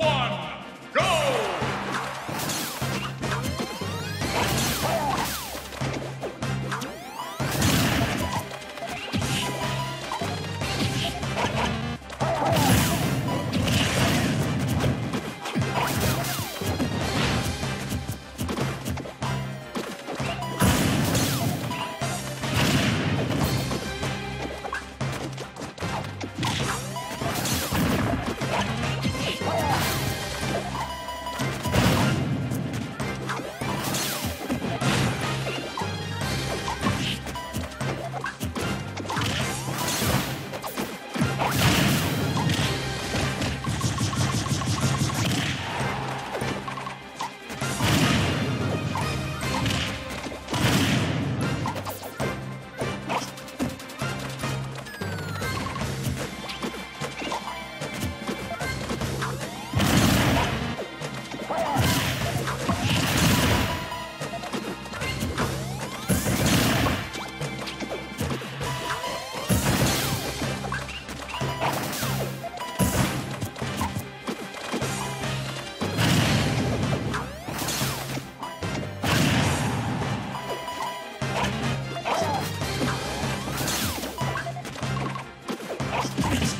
one. Let's go.